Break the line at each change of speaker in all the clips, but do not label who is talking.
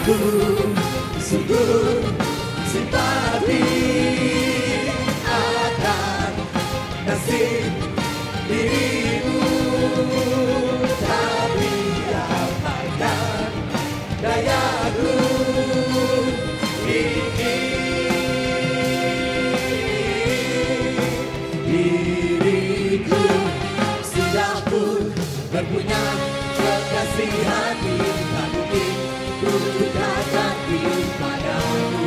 Aku sungguh simpati akan nasib dirimu. Tapi apakan dayaku ini? Diriku sudah pun berpunya kekasih hati Tak mungkin ku ganti padamu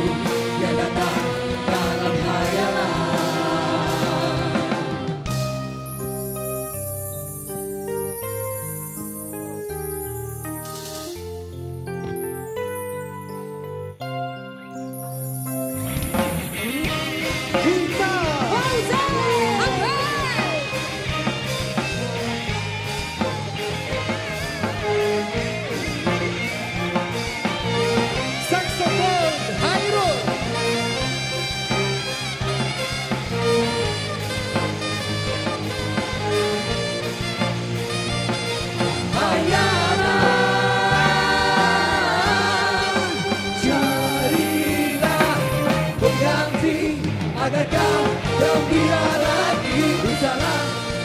agar kau gembira lagi Misalnya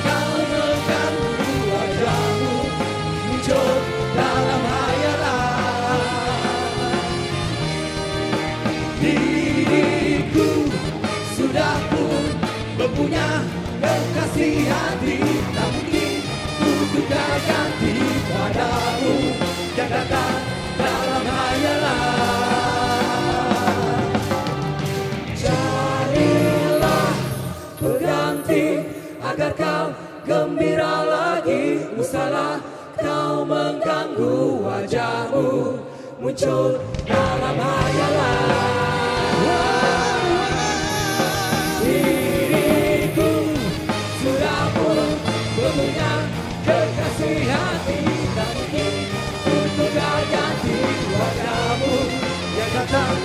kau mengganggu wajahmu muncul dalam hayalan Diriku sudah pun mempunyai kekasih hati Tak mungkin ku ganti agar kau gembira lagi. Usahlah kau mengganggu wajahmu. Muncul dalam hayalan. Diriku sudah pun punya kekasih hati. Tak mungkin untuk ganti wajahmu. Yang datang